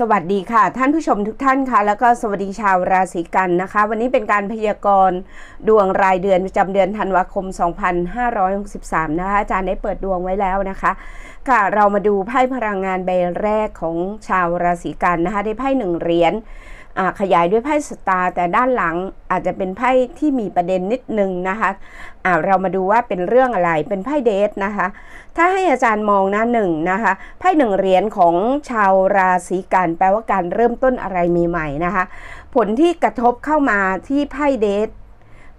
สวัสดีค่ะ ท่านผู้ชมทุกท่านค่ะ แล้วก็สวัสดีชาวราศีกันนะคะ วันนี้เป็นการพยากรณ์ดวงรายเดือนประจำเดือนธันวาคม 2563 นะคะ อาจารย์ได้เปิดดวงไว้แล้วนะคะค่ะเรามาดูไพ่พลังงานใบแรกของชาวราศีกันนะคะ ได้ไพ่หนึ่งเหรียญ ขยายด้วยไพ่สตาร์แต่ด้านหลังอาจจะเป็นไพ่ที่มีประเด็นนิดนึงนะคะะเรามาดูว่าเป็นเรื่องอะไรเป็นไพ่เดทนะคะ ถ้าให้อาจารย์มองนะหนึ่งนะคะไพ่หนึ่งเหรียญของชาวราศีกันแปลว่าการเริ่มต้นอะไรใหม่ๆนะคะ ผลที่กระทบเข้ามาที่ไพ่เดท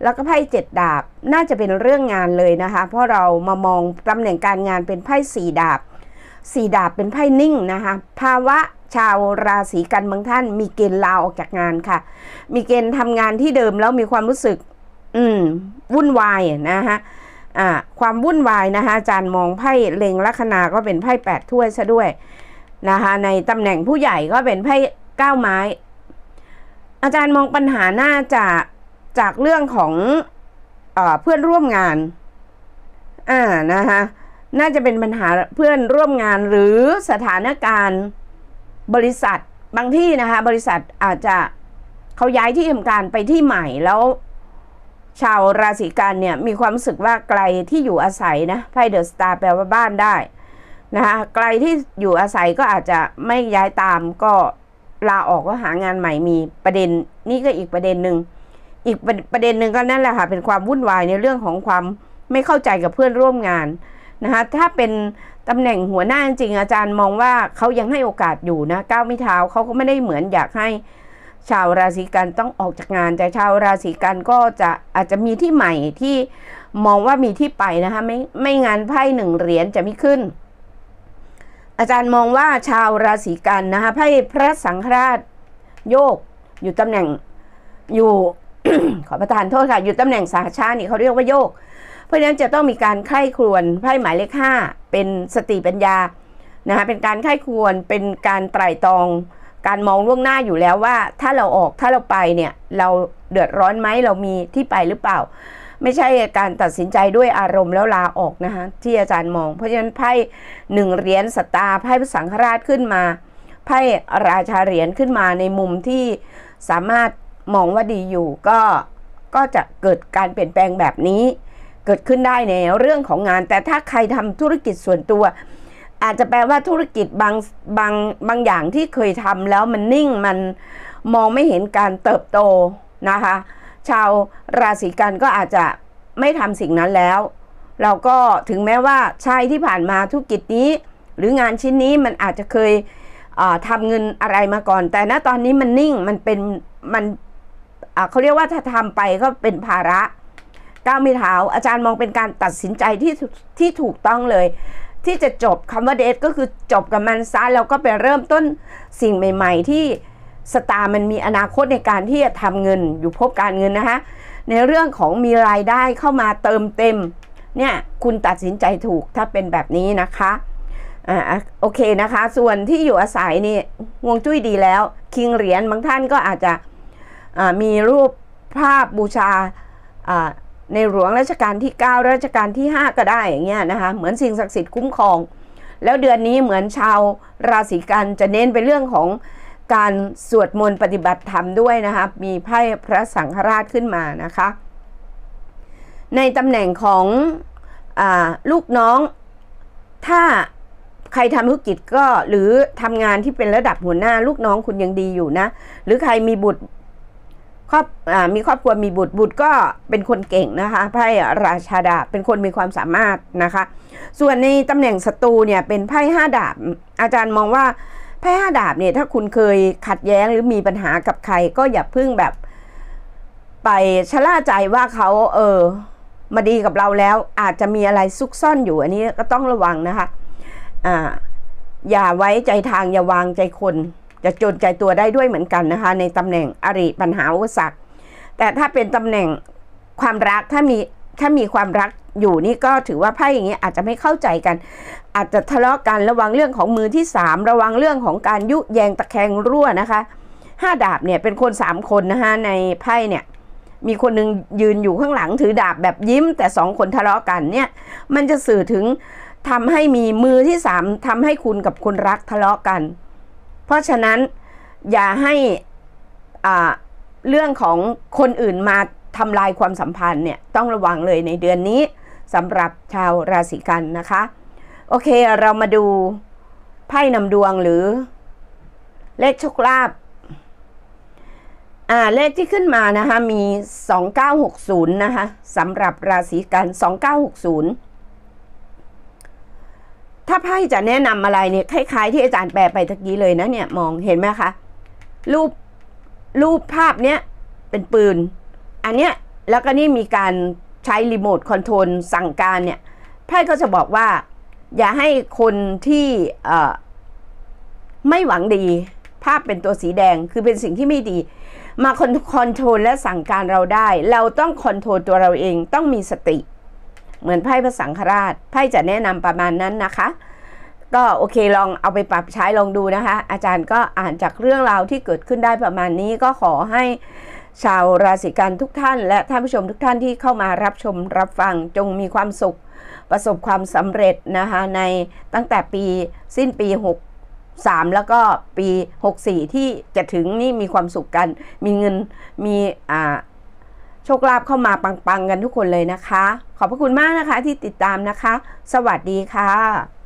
แล้วก็ไพ่เจ็ดดาบน่าจะเป็นเรื่องงานเลยนะคะ เพราะเรามามองตำแหน่งการงานเป็นไพ่สี่ดาบ สี่ดาบเป็นไพ่นิ่งนะคะภาวะชาวราศีกันบางท่าน มีเกณฑ์ลาออกจากงานค่ะ มีเกณฑ์ทำงานที่เดิมแล้วมีความรู้สึก อืมวุ่นวายนะฮะอ่าความวุ่นวายนะคะอาจารย์มองไพ่เล็งลัคนาก็เป็นไพ่แปดถ้วยซะด้วยนะคะในตำแหน่งผู้ใหญ่ก็เป็นไพ่เก้าไม้ อาจารย์มองปัญหาหน่าจะจากเรื่องของเอเพื่อนร่วมงานอ่านะคะ น่าจะเป็นปัญหาเพื่อนร่วมงานหรือสถานการณ์บริษัทบางที่นะคะ บริษัทอาจจะเขาย้ายที่ทำการไปที่ใหม่แล้วชาวราศีกันเนี่ยมีความรู้สึกว่าไกลที่อยู่อาศัยนะไพ่เดอะสตาร์แปลว่าบ้านได้นะคะไกลที่อยู่อาศัยก็อาจจะไม่ย้ายตามก็ลาออกก็หางานใหม่มีประเด็นนี่ก็อีกประเด็นหนึ่งอีกประเด็นหนึ่งก็นั่นแหละค่ะเป็นความวุ่นวายในเรื่องของความไม่เข้าใจกับเพื่อนร่วมงาน นะคะถ้าเป็นตำแหน่งหัวหน้าจริงอาจารย์มองว่าเขายังให้โอกาสอยู่นะก้าวไม่เท้าเขาก็ไม่ได้เหมือนอยากให้ชาวราศีกันต้องออกจากงาน แต่ชาวราศีกันก็จะอาจจะมีที่ใหม่ที่มองว่ามีที่ไปนะคะไม่ไม่งานไพ่หนึ่งเหรียญจะไม่ขึ้น อาจารย์มองว่าชาวราศีกันนะคะไพ่พระสังฆราชโยกอยู่ตำแหน่งอยู่ขอประทานโทษค่ะ อยู่ตำแหน่งสาชานี่เขาเรียกว่าโยก เพราะฉะนั้นจะต้องมีการไข้ครวนไพ่หมายเลขห้าเป็นสติปัญญานะคะเป็นการไข้ครวนเป็นการไตร่ตรอง การมองล่วงหน้าอยู่แล้วว่า ถ้าเราออกถ้าเราไปเนี่ยเราเดือดร้อนไหมเรามีที่ไปหรือเปล่า ไม่ใช่การตัดสินใจด้วยอารมณ์แล้วลาออกนะคะที่อาจารย์มอง เพราะฉะนั้นไพ่หนึ่งเหรียญสตาไพ่พระสังฆราชขึ้นมาไพ่ราชาเหรียญขึ้นมาในมุมที่สามารถมองว่าดีอยู่ก็ก็จะเกิดการเปลี่ยนแปลงแบบนี้ เกิดขึ้นได้ในเรื่องของงาน แต่ถ้าใครทำธุรกิจส่วนตัว อาจจะแปลว่าธุรกิจบางบางบางอย่างที่เคยทำแล้วมันนิ่งมันมองไม่เห็นการเติบโตนะคะ ชาวราศีกันก็อาจจะไม่ทำสิ่งนั้นแล้ว เราก็ถึงแม้ว่าใช่ที่ผ่านมาธุรกิจนี้ หรืองานชิ้นนี้มันอาจจะเคยทำเงินอะไรมาก่อน แต่ณตอนนี้มันนิ่งมันเป็นมันเขาเรียกว่าถ้าทำไปก็เป็นภาระ ก้าวไม่เท้าอาจารย์มองเป็นการตัดสินใจที่ที่ถูกต้องเลย ที่จะจบคำว่าเดทก็คือจบกับมันซะแล้วก็ไปเริ่มต้นสิ่งใหม่ ๆ ที่สตาร์มันมีอนาคตในการที่จะทำเงินอยู่พบการเงินนะคะในเรื่องของมีรายได้เข้ามาเติมเต็มเนี่ยคุณตัดสินใจถูกถ้าเป็นแบบนี้นะคะอ่าโอเคนะคะ ส่วนที่อยู่อาศัยนี่วงจุ้ยดีแล้ว คิงเหรียญบางท่านก็อาจจะมีรูปภาพบูชา ในหลวงรัชกาลที่ 9 รัชกาลที่ 5 ก็ได้อย่างเงี้ยนะคะเหมือนสิ่งศักดิ์สิทธิ์คุ้มครอง แล้วเดือนนี้เหมือนชาวราศีกันจะเน้นไปเรื่องของการสวดมนต์ปฏิบัติธรรมด้วยนะคะมีไพ่พระสังฆราชขึ้นมานะคะ ในตำแหน่งของอลูกน้อง ถ้าใครทำธุรกิจก็หรือทำงานที่เป็นระดับหัวหน้าลูกน้องคุณยังดีอยู่นะ หรือใครมีบุตร ครอบอมีครอบครัวมีบุตรบุตรก็เป็นคนเก่งนะคะไพ่ราชาดาบเป็นคนมีความสามารถนะคะ ส่วนในตำแหน่งศัตรูเนี่ยเป็นไพ่ห้าดาบ อาจารย์มองว่าไพ่ห้าดาบเนี่ยถ้าคุณเคยขัดแย้งหรือมีปัญหากับใครก็อย่าพึ่งแบบ ไปชะล่าใจว่าเขาเออมาดีกับเราแล้วอาจจะมีอะไรซุกซ่อนอยู่อันนี้ก็ต้องระวังนะคะอ่าอย่าไว้ใจทางอย่าวางใจคน จะจนใจตัวได้ด้วยเหมือนกันนะคะ ในตำแหน่งอริปัญหาอุปสรรคแต่ถ้าเป็นตำแหน่งความรักถ้ามีถ้ามีความรักอยู่นี่ก็ถือว่าไพ่อย่างนี้อาจจะไม่เข้าใจกัน อาจจะทะเลาะกันระวังเรื่องของมือที่สามระวังเรื่องของการยุแยงตะแคงรั่วนะคะห้าดาบเนี่ยเป็นคนสามคนนะคะในไพ่เนี่ยมีคนนึงยืนอยู่ข้างหลังถือดาบแบบยิ้ม แต่สองคนทะเลาะกันเนี่ยมันจะสื่อถึงทำให้มีมือที่สามทำให้คุณกับคนรักทะเลาะกัน เพราะฉะนั้นอย่าให้เรื่องของคนอื่นมาทำลายความสัมพันธ์เนี่ยต้องระวังเลยในเดือนนี้สำหรับชาวราศีกันนะคะ โอเคเรามาดูไพ่นำดวงหรือเลขโชคลาภอ่าเลขที่ขึ้นมานะคะมี 2960 นะคะสำหรับราศีกัน 2960 ถ้าไพ่จะแนะนำอะไรเนี่ยคล้ายๆที่อาจารย์แปลไปตะกี้เลยนะเนี่ยมองเห็นไหมคะรูปรูปภาพเนี้ยเป็นปืน อันเนี้ยแล้วก็นี่มีการใช้รีโมทคอนโทรลสั่งการเนี่ยไพ่ก็จะบอกว่า อย่าให้คนที่เอ่อไม่หวังดี ภาพเป็นตัวสีแดงคือเป็นสิ่งที่ไม่ดี มาคอนโทรลและสั่งการเราได้ เราต้องคอนโทรลตัวเราเองต้องมีสติ เหมือนไพ่พระสังฆราช ไพ่จะแนะนำประมาณนั้นนะคะ ก็โอเคลองเอาไปปรับใช้ลองดูนะคะ อาจารย์ก็อ่านจากเรื่องราวที่เกิดขึ้นได้ประมาณนี้ก็ขอให้ชาวราศีกันทุกท่าน และท่านผู้ชมทุกท่านที่เข้ามารับชมรับฟังจงมีความสุขประสบความสำเร็จนะคะในตั้งแต่ปีสิ้นปี 63 แล้วก็ปี 64 ที่จะถึงนี่มีความสุขกัน มีเงินมีอ่า โชคลาภเข้ามาปังๆกันทุกคนเลยนะคะ ขอบพระคุณมากนะคะที่ติดตามนะคะ สวัสดีค่ะ